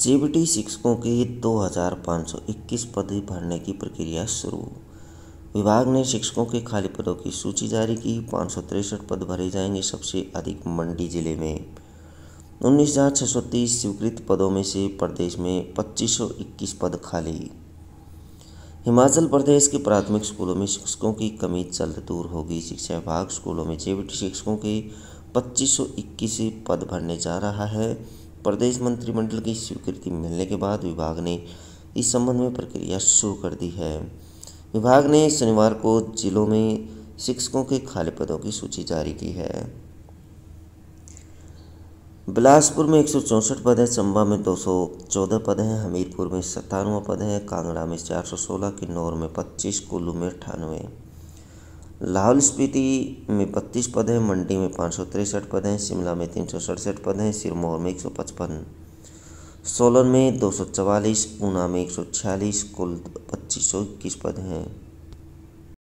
JBT शिक्षकों के 2,521 पद भरने की प्रक्रिया शुरू। विभाग ने शिक्षकों के खाली पदों की सूची जारी की। पाँच पद भरे जाएँगे सबसे अधिक मंडी ज़िले में। उन्नीस स्वीकृत पदों में से प्रदेश में पच्चीस सौ इक्कीस पद खाली। हिमाचल प्रदेश के प्राथमिक स्कूलों में शिक्षकों की कमी जल्द दूर होगी। शिक्षा विभाग स्कूलों में जेबीटी शिक्षकों के पच्चीस सौ इक्कीस पद भरने जा रहा है। प्रदेश मंत्रिमंडल की स्वीकृति मिलने के बाद विभाग ने इस संबंध में प्रक्रिया शुरू कर दी है। विभाग ने शनिवार को जिलों में शिक्षकों के खाली पदों की सूची जारी की है। बिलासपुर में एक पद है, चंबा में 214 पद हैं, हमीरपुर में सत्तानवे पद हैं, कांगड़ा में 416 किन्नौर में 25 कुल्लू में अठानवे लाहौल स्पीति में बत्तीस पद हैं, मंडी में पाँच सौ तिरसठ पद हैं, शिमला में तीन सौ सड़सठ पद हैं, सिरमौर में एक सौ पचपन। सोलन में दो सौ चवालीस, ऊना में एक सौ छियालीस, कुल पच्चीस सौ इक्कीस पद हैं।